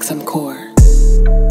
XM Core.